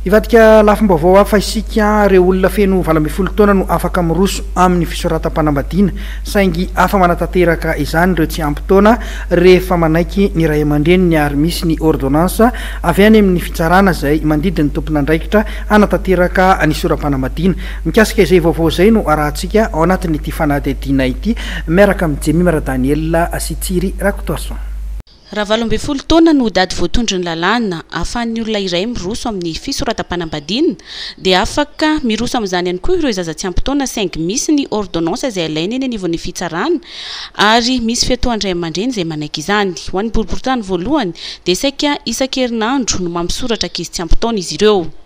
Hivadika lafim-baovao hafa isika, ireo olona feno valo ambin'ny folo taona no afaka miroso amin'ny fisoratam-panambadiana, saingy hafa manatanteraka izany ireo tsy ampy taona rehefa manaiky ny ray aman-dreniny ary misy ny ôrdônansa avy any amin'ny fitsarana izay mandidy ny tompon'andraikitra hanatanteraka ny sora-panambadiana. Mikasika izay vaovao izay no arahantsika ao anatin'ity fanadihadiana ity miaraka amin'i Jemimra Daniel sy Tsiry Rakotoarison. Raha valo ambin'ny folo taona no dady voatondron'ny lalàna ahafahan'ny olona iray miroso amin'ny fisoratam-panambadiana, dia afaka miroso amin'izany ihany koa ireo zaza tsy ampy taona saingy misy ny ôrdônansa izay alainy eny anivon'ny fitsarana ary misy fiatohan-dray aman-dreny izay manaiky izany. Ho an'ny boriborintany voalohany dia saika isan-kerinandro no mampisoratra ankizy tsy ampy taona izy ireo.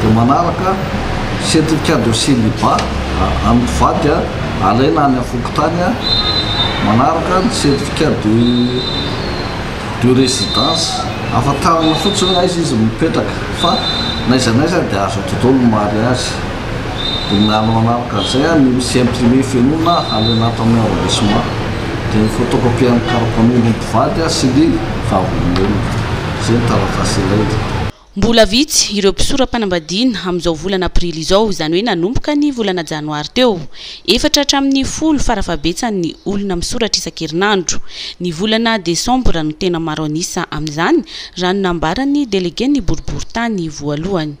Dia manaraka, certificat de celibat an'ny mpivady alaina any amin'ny fokontany, manaraka ny certificat de de residence, ahafantarana fotsiny hoe aiza izy no mipetraka fa n'aiza n'aiza dia azo atao daholo ny mariazy. Dia ny manaraka an'izay ny misy imprimé fenoina alaina ato amin'ny arrondissement, dia ny photocopie an'ny karapanondron'ny mpivady sy ny vavolombelona, izay ny taratasy ilaina. Mbola vitsy ireo mpisora-panambadiana amin'izao volana aprily izao, izany hoe nanomboka ny volana janoary teo. Efatra hatramin'ny folo farafahabetsany ny olona misoratra isan-kerinandro. Ny volana desambra no tena maro an'isa amin'izany, raha ny nambaran'ny delegen'ny boriborintany voalohany.